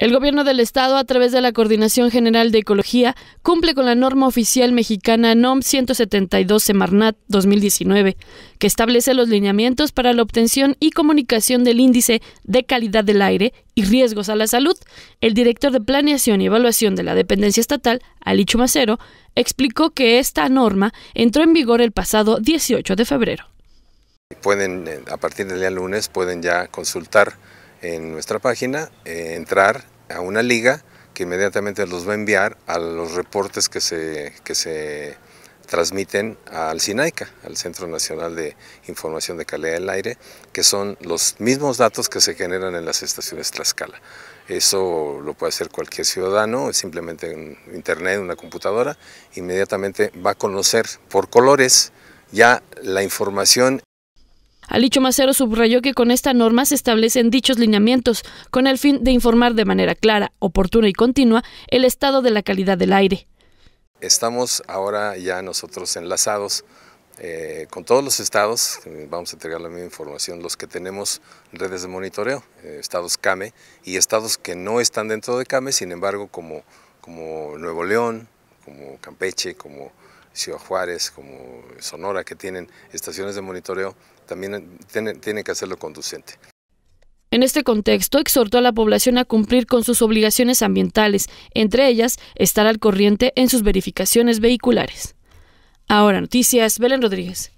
El gobierno del estado, a través de la Coordinación General de Ecología, cumple con la norma oficial mexicana NOM 172 Semarnat 2019, que establece los lineamientos para la obtención y comunicación del índice de calidad del aire y riesgos a la salud. El director de Planeación y Evaluación de la Dependencia Estatal, Alicho Macero, explicó que esta norma entró en vigor el pasado 18 de febrero. Pueden, eh, a partir del día lunes, pueden ya consultar en nuestra página, eh, entrar a una liga que inmediatamente los va a enviar a los reportes que se, que se transmiten al SINAICA, al Centro Nacional de Información de Calidad del Aire, que son los mismos datos que se generan en las estaciones Tlaxcala. Eso lo puede hacer cualquier ciudadano, simplemente en internet, una computadora, inmediatamente va a conocer por colores ya la información Alicho Macero subrayó que con esta norma se establecen dichos lineamientos con el fin de informar de manera clara, oportuna y continua el estado de la calidad del aire. Estamos ahora ya nosotros enlazados eh, con todos los estados, vamos a entregar la misma información, los que tenemos redes de monitoreo, eh, estados CAME y estados que no están dentro de CAME, sin embargo como Nuevo León, como Campeche, como Ciudad Juárez, como Sonora, que tienen estaciones de monitoreo, también tienen, que hacerlo conducente. En este contexto, exhortó a la población a cumplir con sus obligaciones ambientales, entre ellas estar al corriente en sus verificaciones vehiculares. Ahora noticias, Belén Rodríguez.